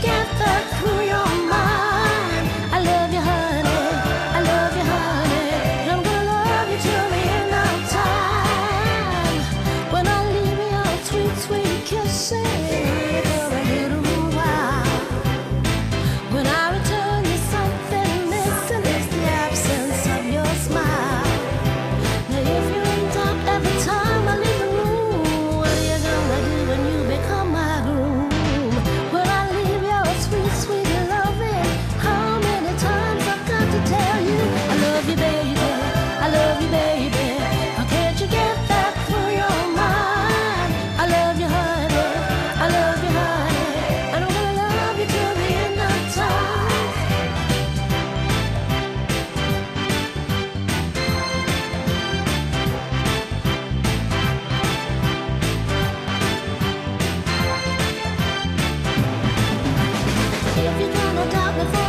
together. never got before.